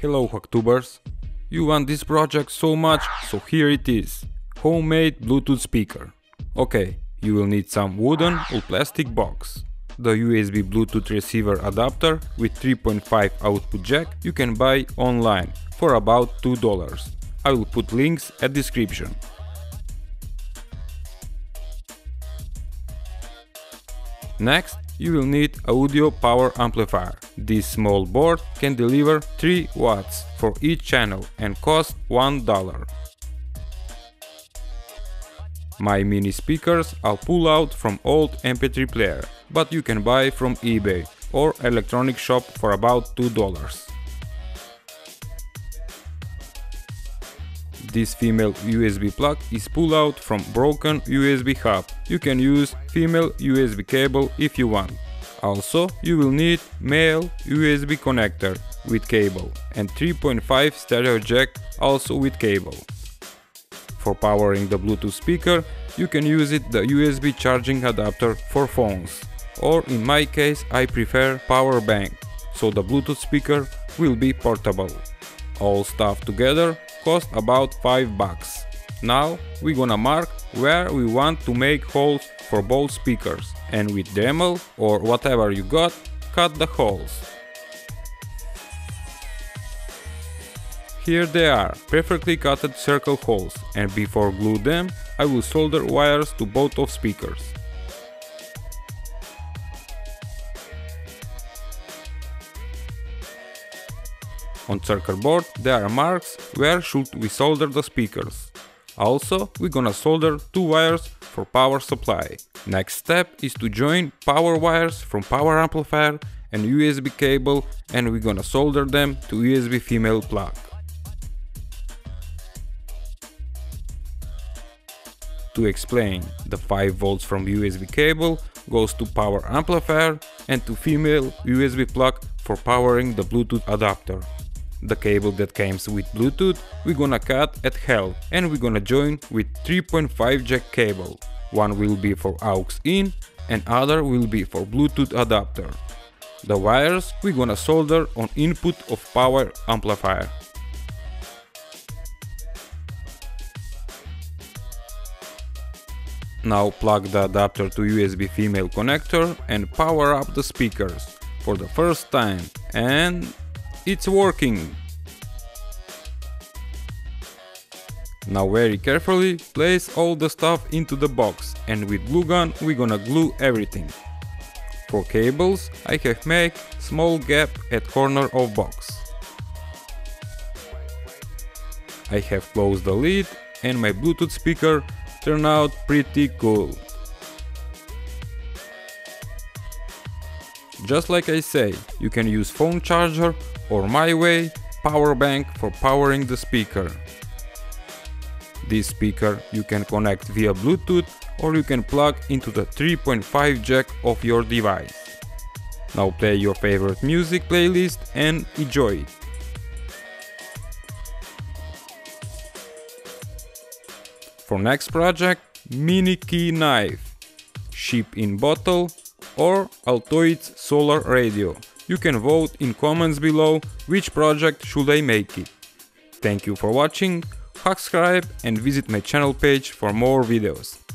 Hello Hacktubers! You want this project so much, so here it is. Homemade Bluetooth speaker. Okay, you will need some wooden or plastic box. The USB Bluetooth receiver adapter with 3.5 output jack you can buy online for about $2. I will put links at description. Next, you will need audio power amplifier. This small board can deliver 3 watts for each channel and cost $1. My mini speakers I'll pull out from old MP3 player, but you can buy from eBay or electronic shop for about $2. This female USB plug is pulled out from broken USB hub. You can use female USB cable if you want. Also, you will need male USB connector with cable and 3.5 stereo jack also with cable. For powering the Bluetooth speaker, you can use it the USB charging adapter for phones. Or in my case, I prefer power bank, so the Bluetooth speaker will be portable. All stuff together cost about 5 bucks. Now we gonna mark where we want to make holes for both speakers and with Dremel or whatever you got, cut the holes. Here they are, perfectly cutted circle holes and before glue them I will solder wires to both of speakers. On circuit board there are marks where should we solder the speakers. Also, we're gonna solder two wires for power supply. Next step is to join power wires from power amplifier and USB cable and we're gonna solder them to USB female plug. To explain, the 5 volts from USB cable goes to power amplifier and to female USB plug for powering the Bluetooth adapter. The cable that comes with Bluetooth we're gonna cut at hell and we're gonna join with 3.5 jack cable. One will be for AUX in and other will be for Bluetooth adapter. The wires we're gonna solder on input of power amplifier. Now plug the adapter to USB female connector and power up the speakers for the first time and it's working! Now very carefully place all the stuff into the box and with glue gun we gonna glue everything. For cables I have made small gap at corner of box. I have closed the lid and my Bluetooth speaker turned out pretty cool. Just like I say, you can use phone charger or my way, power bank for powering the speaker. This speaker you can connect via Bluetooth or you can plug into the 3.5 jack of your device. Now play your favorite music playlist and enjoy it. For next project, mini key knife, ship in bottle or Altoids solar radio. You can vote in comments below which project should I make it. Thank you for watching, subscribe and visit my channel page for more videos.